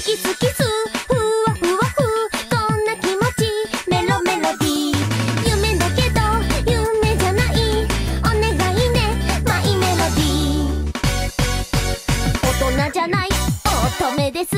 き好きすふわふわふこんな気持ちメロメロディー夢だけど夢じゃないお願いねマイメロディー大人じゃない乙女です